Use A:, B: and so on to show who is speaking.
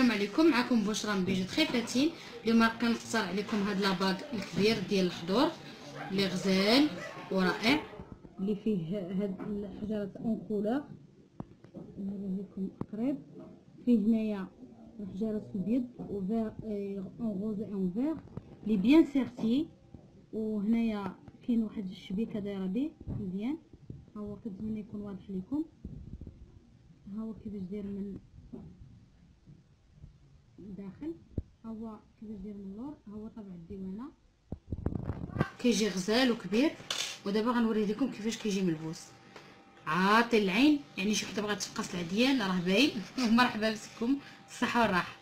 A: بكم معكم بشرى من bijouterie بلاتين اليوم كنقترح عليكم هاد la bague الكبير ديال الحضور اللي غزال ورائع اللي فيه هاد الحجرات en couleur نوريه لكم قريب. فيه هنايا الحجرات الابيض و vert en rose en vert les bien serties وهنايا كاين واحد الشبيكة دايرة به مزيان. ها هو كنتمنى يكون واضح لكم ها هو كيفاش داير من الداخل ها هو داير من اللور هو طبع الديوانة. كيجي غزال وكبير. ودابا غنوري لكم كيفاش كيجي ملبوس عاطي العين يعني شي وحدة بغات تفقس العديان راه باين. ومرحبا بكم. الصحة والراحة.